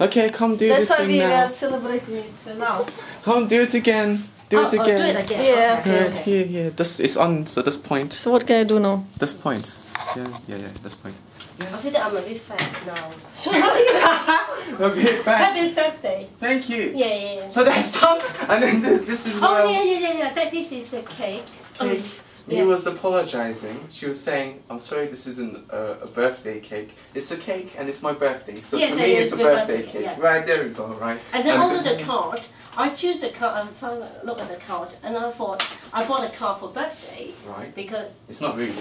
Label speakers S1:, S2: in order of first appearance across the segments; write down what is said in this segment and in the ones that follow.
S1: Okay, come do
S2: That's
S1: this
S2: why we
S1: now.
S2: are celebrating it uh, now.
S1: Come do it again. Do
S3: oh,
S1: it
S3: oh,
S1: again.
S3: do it again.
S2: Yeah.
S3: Okay,
S1: Right,
S3: okay.
S1: here, here. This is on. So this point.
S2: So what can I do now?
S1: This point. Yeah, yeah, yeah. This point.
S3: I
S1: Yes.
S3: think I'm a bit fat now.
S1: Okay, fine.
S3: Happy birthday.
S1: Thank you.
S3: Yeah, yeah, yeah.
S1: So that's done. And then this, this is
S3: Oh, yeah, yeah, yeah, yeah. That, this is the cake.
S1: cake.
S3: Oh,
S1: He
S3: yeah.
S1: was apologizing. She was saying, "I'm sorry, this isn't a, a birthday cake. It's a cake, and it's my birthday. So to me, it's a birthday
S3: birthday,
S1: cake.
S3: yeah.
S1: Right there we go. Right.
S3: And then
S1: And-
S3: also the card. I choose the card. I found, look at the card, and I thought I bought a card for birthday
S1: Right.
S3: because
S1: It's not really.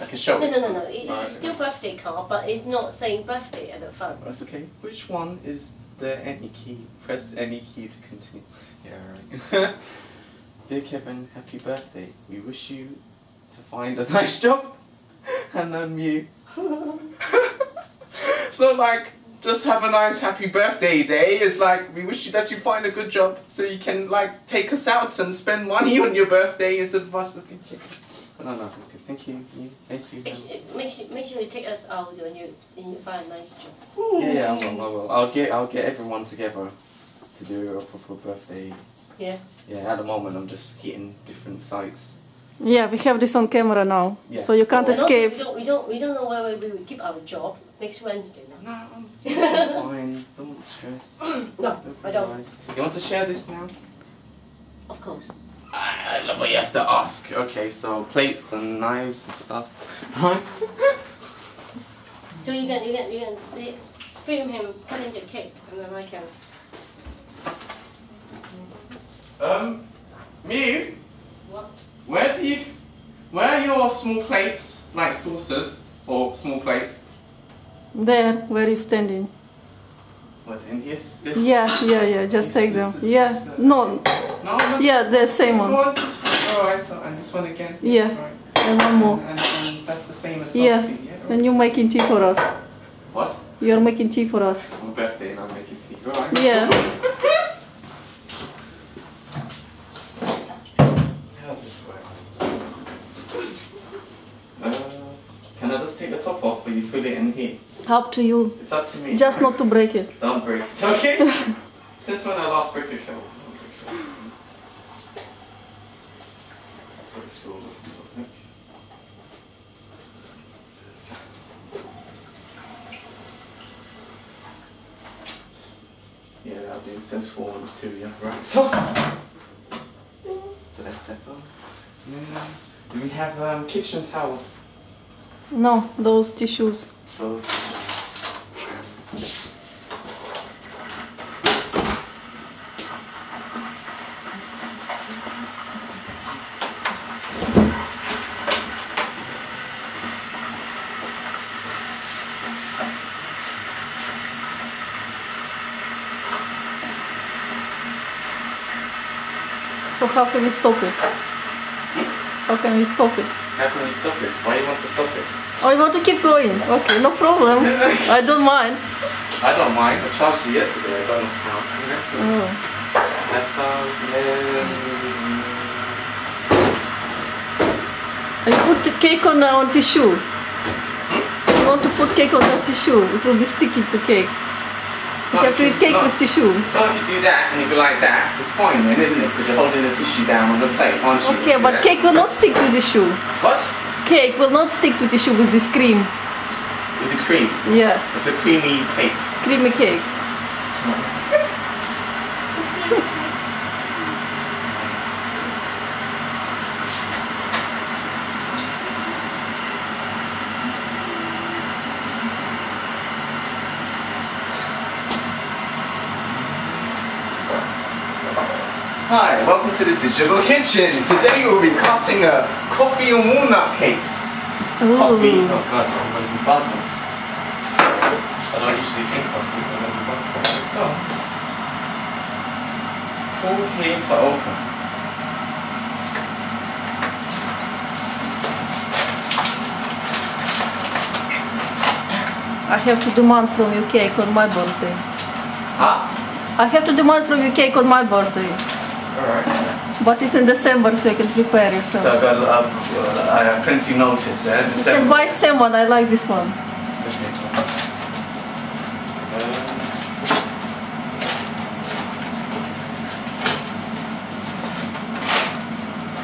S1: I can show
S3: no,
S1: it.
S3: no, no, no. It's
S1: Right.
S3: still birthday card, but it's not saying birthday at the front.
S1: That's okay. Which one is the any key? Press any key to continue. Yeah, right. Dear Kevin, happy birthday. We wish you to find a nice job and then you. it's not like just have a nice happy birthday day. It's like we wish you that you find a good job so you can like take us out and spend money on your birthday instead of us just getting No, no, that's good. Thank you. you thank you.
S3: Make, sure, make sure you take us out when you when you find a nice job.
S1: Yeah, yeah, I will, I will. I'll get, I'll get everyone together to do a proper birthday.
S3: Yeah.
S1: Yeah, at the moment I'm just hitting different sites.
S2: Yeah, we have this on camera now,
S1: Yeah.
S2: so you can't
S1: So-
S3: And also,
S2: escape.
S3: we don't, we don't, we don't know whether we will keep our job next Wednesday now.
S1: No, I'm fine. Don't stress.
S3: No, I don't.
S1: Right. You want to share this now?
S3: Of course.
S1: I love what you have to ask. Okay, so plates and knives and stuff. Right?
S3: So you can, you can, you can see, film him cutting the cake, and then I can.
S1: Um, Mew,
S3: What?
S1: where do you, where are your small plates, like saucers, or small plates?
S2: There, where you standing.
S1: What, in this? this?
S2: Yeah, yeah, yeah, just take them.
S1: this
S2: Yeah,
S1: this is-
S2: no,
S1: No, no.
S2: yeah, the same
S1: This
S2: one.
S1: one, this one. Alright, so, and this one again?
S2: Yeah.
S1: Right.
S2: And one more.
S1: And, and that's the same as
S2: Yeah,
S1: last two, yeah?
S2: and you're making tea for us.
S1: What?
S2: You're making tea for us.
S1: On my birthday and I'm making tea. Alright.
S2: Yeah.
S1: How's this work? Uh, can I just take the top off or you fill it in here?
S2: Up to you.
S1: It's up to me.
S2: Just not to break it.
S1: Don't break it, okay? Since when I last broke a kettle? That's what it's all looking like. Yeah, that'll do since four ones too, yeah. Right. So, so that's that done. And then, um, do we have um, kitchen towel?
S2: No, those tissues.
S1: Those.
S2: So how can we stop it? How can we stop it?
S1: How can we stop this? Why do you want to stop this?
S2: Oh, you want to keep going? Okay, no problem. I don't mind.
S1: I don't mind. I charged you yesterday. I don't know how. That's, uh,
S2: Oh.
S1: that's down. Then...
S2: And put the cake on, uh, on tissue. You want to put cake on that tissue. It will be sticky to cake. You have to eat cake with tissue.
S1: Well, if you do that and you go like that, it's fine then, isn't it? Because you're holding the tissue down on the plate, aren't you?
S2: Okay, but cake will not stick to tissue.
S1: What?
S2: Cake will not stick to tissue with this cream.
S1: With the cream.
S2: Yeah,
S1: It's a creamy cake.
S2: creamy cake.
S1: Hi, welcome to the Digital Kitchen. Today we'll be cutting a coffee and walnut cake. Coffee.
S2: Ooh.
S1: Oh god, I'm going to be buzzing. I don't usually drink coffee, but I'm going to be buzzing. So, pull here to open.
S2: I have to demand from you cake on my birthday.
S1: Ah,
S2: I have to demand from you cake on my birthday. But it's in December, so you can prepare yourself.
S1: So I got uh, I plenty notice. Uh, December.
S2: You can buy same one. I like this one.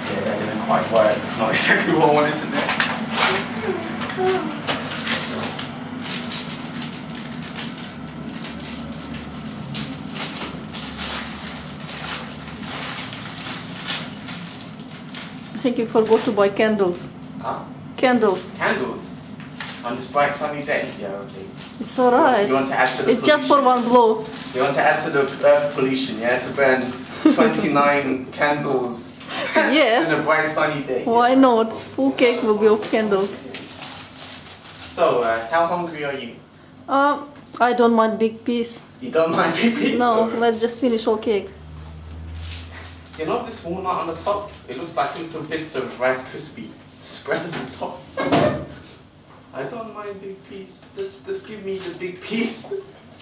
S1: Okay, that didn't quite work. It's not exactly what I wanted to do.
S2: think you forgot to buy candles.
S1: Ah,
S2: Candles.
S1: candles on this bright sunny day. Yeah, okay.
S2: It's alright.
S1: You want to add to the
S2: It's just for one blow.
S1: You want to add to the earth pollution, yeah? To burn 29 candles
S2: Yeah.
S1: in a bright sunny day.
S2: Why not? Full cake will be of candles.
S1: So, uh, how hungry are you?
S2: Uh, I don't mind big piece.
S1: You don't mind baby?
S2: No, let's just finish all cake.
S1: You know this walnut on the top? It looks like little bits of Rice Krispie spread on the top. I don't mind big piece. Just, just give me the big piece.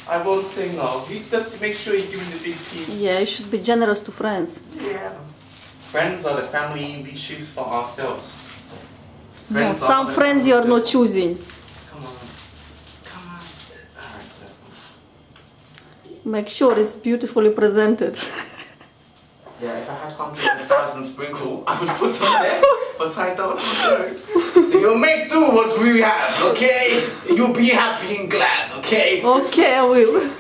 S1: I won't say no. You just make sure you give me the big piece.
S2: Yeah, you should be generous to friends.
S1: Yeah. Friends are the family we choose for ourselves.
S2: No, some friends you are not choosing.
S1: Come on. Come on. So.
S2: Make sure it's beautifully presented.
S1: Yeah, if I had hundreds of thousand sprinkle, I would put on there, but I don't. So, so you'll make do what we have, okay? You'll be happy and glad, okay?
S2: Okay, I will.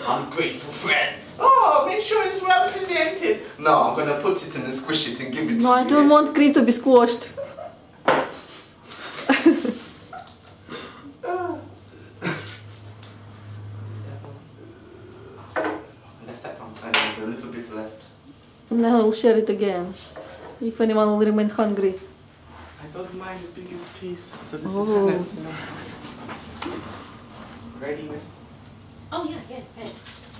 S1: Ungrateful friend. Oh, make sure it's well presented. No, I'm gonna put it in and squish it and give it to you. No.
S2: I don't want cream to be squashed.
S1: That's that one. And there's a little bit left.
S2: And then I'll share it again. If anyone will remain hungry.
S1: I don't mind the biggest piece. So this
S2: Oh.
S1: is Hannah's. You know. Ready, miss?
S3: Oh yeah, yeah. yeah.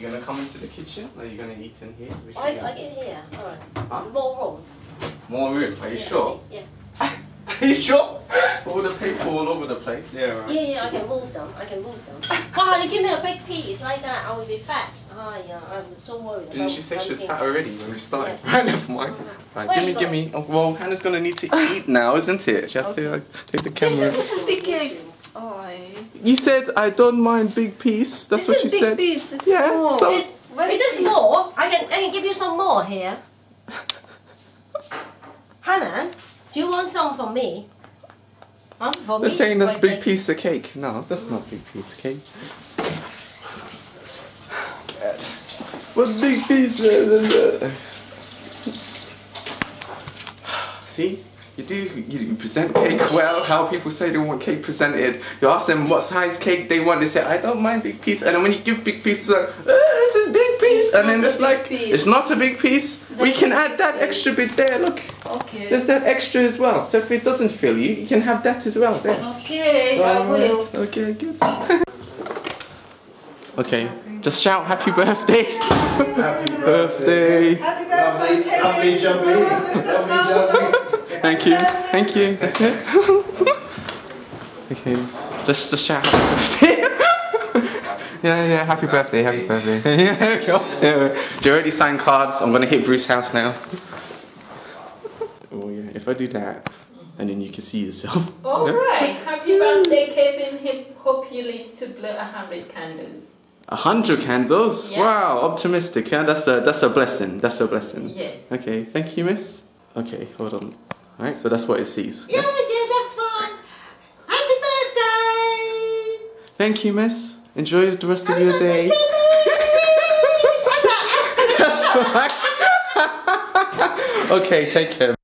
S1: You're gonna come into the kitchen or you gonna eat in here? Which
S3: I. I get here. Alright.
S1: Huh?
S3: More room.
S1: More room. Are you
S3: Yeah,
S1: sure?
S3: Yeah.
S1: Are you sure? All the paper all over the place. Yeah, right.
S3: Yeah, yeah, I can move them. I can move them. wow, you give me a big piece like that, I will be fat. Ah, yeah, I'm so worried.
S1: Didn't she say she was fat already when we started?
S3: Yeah.
S1: Right, never mind. Right,
S3: Where
S1: give me, give me. Oh, well, Hannah's gonna need to eat now, isn't it? She has to uh, take the
S2: This
S1: camera.
S2: is, this is big cake. Oh,
S1: You said I don't mind big piece. That's
S2: this
S1: what
S2: is
S1: you
S2: big
S1: said.
S2: piece. It's
S1: Yeah,
S2: small.
S1: so-
S3: Is,
S2: Very
S3: is this more? I can, I can give you some more here. Hannah, do you want some from me? Huh? For
S1: They're
S3: me?
S1: saying that's
S3: Wait,
S1: big piece of cake. No, that's not big piece of cake. What big piece? See, you do you, you present cake well. How people say they want cake presented. You ask them what size cake they want. They say I don't mind big piece. And then when you give big pieces, like "Uh, it's a big piece.
S2: It's
S1: and then
S2: not
S1: it's like
S2: piece.
S1: it's not a big piece. we can add that
S2: big
S1: extra bit there. Look,
S2: Okay.
S1: there's that extra as well. So if it doesn't fill you, you can have that as well. There.
S2: Okay, I will.
S1: Okay, good. okay, just shout happy birthday.
S4: Happy
S1: Birthday.
S4: Lovely, lovely jubbly. Lovely jubbly.
S1: Thank you. Thank you. That's it. okay, just just shout happy birthday. yeah, yeah, happy birthday, happy birthday. yeah, there we go. Yeah. Do you already sign cards? I'm gonna hit Bruce's house now. oh yeah, if I do that, and then you can see yourself.
S5: All right. Happy birthday, Kevin. Hope you live to blow a hundred candles.
S1: A hundred candles.
S5: Yeah.
S1: Wow, optimistic. Yeah, that's a that's a blessing. That's a blessing.
S5: Yes.
S1: Okay, thank you, miss. Okay, hold on. Alright, so that's what it sees.
S4: Yeah, yeah, that's fine. Happy birthday.
S1: Thank you, miss. Enjoy the rest of your day. That's alright. okay, take care.